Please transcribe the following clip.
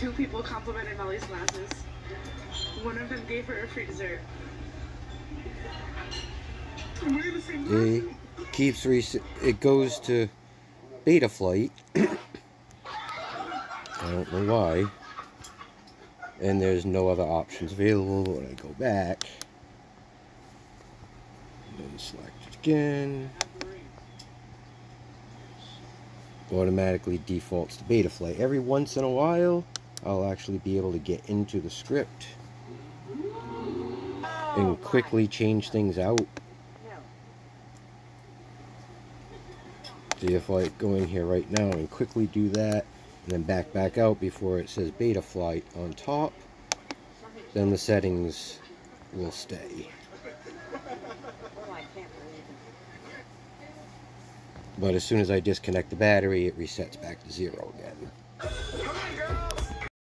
two people complimented Molly's glasses. One of them gave her a free dessert. The same It keeps rec- it goes to Betaflight. I don't know why. And there's no other options available when I go back. And then select it again. Automatically defaults to Betaflight. Every once in a while, I'll actually be able to get into the script and quickly change things out. See if I go in here right now and quickly do that and then back back out before it says Betaflight on top then the settings will stay but as soon as I disconnect the battery it resets back to zero again.